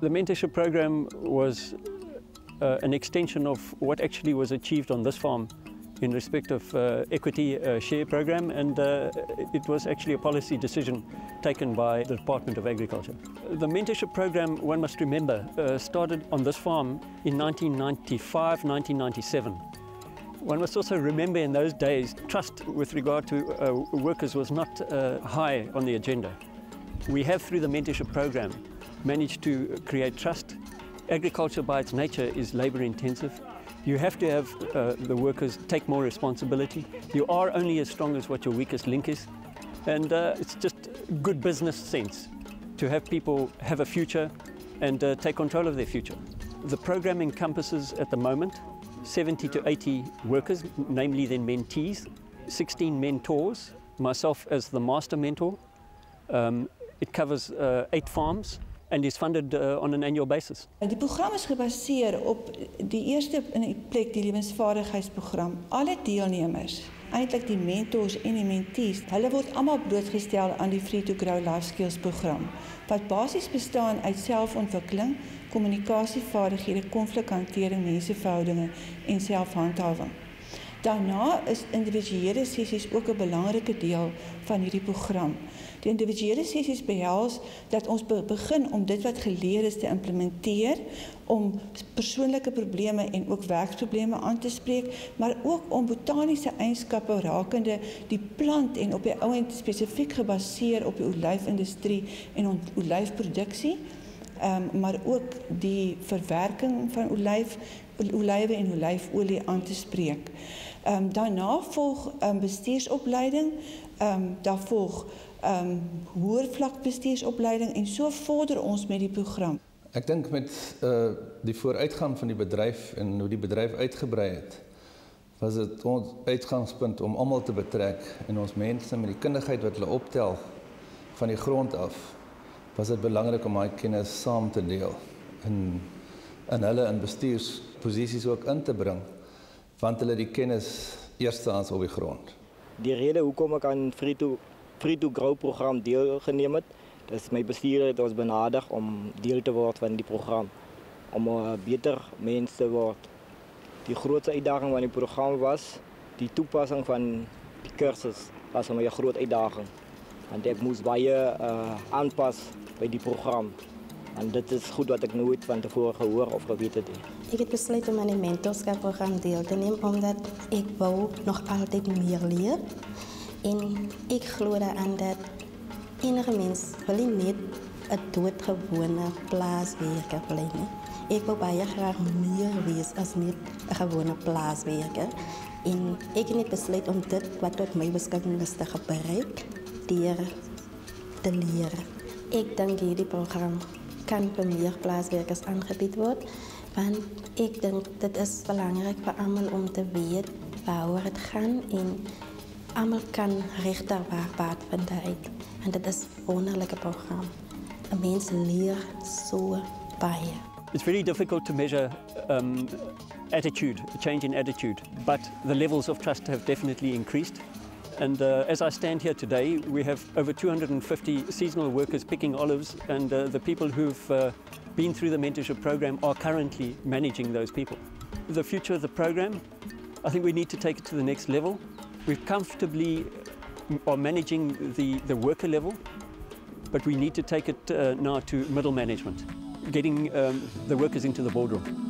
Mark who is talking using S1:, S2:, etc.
S1: The mentorship program was uh, an extension of what actually was achieved on this farm in respect of uh, equity uh, share program and uh, it was actually a policy decision taken by the Department of Agriculture. The mentorship program, one must remember, uh, started on this farm in 1995, 1997. One must also remember in those days, trust with regard to uh, workers was not high on the agenda. We have, through the mentorship program, managed to create trust. Agriculture, by its nature, is labor intensive. You have to have uh, the workers take more responsibility. You are only as strong as what your weakest link is. And uh, it's just good business sense to have people have a future and uh, take control of their future. The program encompasses at the moment 70 to 80 workers, namely then mentees, 16 mentors, myself as the master mentor. Um, it covers uh, eight farms and is funded uh, on an annual basis.
S2: Die program is gebaseer op die eerste in die plek die lewensvaardigheidsprogram. Alle deelnemers, eintlik die mentors en die mentees, hulle word almal blootgestel aan die Free to Grow Life Skills program wat basies bestaan uit selfontwikkeling, kommunikasievaardighede, konflikhantering, menseverhoudinge en selfhandhawing. Daarna is individuele sessies ook 'n belangrike deel van hierdie program. Die individuele sessies behels dat ons be begin om dit wat geleer is te implementeer om persoonlike probleme en ook werksprobleme aan te spreek, maar ook om botaniese eienskappe rakende die plant en op die ouend spesifiek gebaseer op die olyfindustrie en olyfproduksie, um, maar ook die verwerking van olyf olywe en olyfolie aan te spreek. Ehm um, daarna volg ehm um, bestuursopleiding, ehm um, daar volg ehm um, hoër vlak bestuursopleiding en so vorder ons met die program.
S3: Ek dink met uh die vooruitgang van die bedryf en hoe die bedryf uitgebrei het, was dit ons uitgangspunt om almal te betrek en ons mense met die kundigheid wat hulle optel van die grond af, was dit belangrik om daai kennis saam te deel en en hulle in bestuursposisies ook in te bring want hulle die kennis eerstehands op die grond.
S4: Die rede hoekom ek aan Free to Free to Grow program deelgeneem het, dis my bestuurder het ons benader om deel te word van die program om 'n uh, beter mens te word. Die grootste uitdaging van die program was die toepassing van die kursus was vir my 'n groot uitdaging want ek moes baie uh, aanpas by die program en dit is goed wat ek nooit van tevore gehoor of geweet het nie.
S5: Ik heb besloten om aan het mentorschapprogramma deel te nemen, omdat ik wou nog altijd meer leren. En ik geloof aan dat enige mens niet het doodgewone plaatswerker blijven. Ik wil bij graag meer wees als niet een gewone plaatswerker. En ik heb besloten om dit wat tot mij beschikking is te gebruiken, te leren. Ik denk dat dit programma kan bij meer plaatswerkers aangeboden worden. Want ik denk dat is belangrijk voor allemaal om te weten waar het gaat. En allemaal kan rechter waar baat uit. En dat is een wonderlijke programma. Een mens leert zo bij
S1: It's very difficult to measure um, attitude, a change in attitude, but the levels of trust have definitely increased. And uh, as I stand here today, we have over 250 seasonal workers picking olives, and uh, the people who've uh, been through the mentorship program are currently managing those people. The future of the program, I think we need to take it to the next level. We've comfortably are managing the, the worker level, but we need to take it uh, now to middle management, getting um, the workers into the boardroom.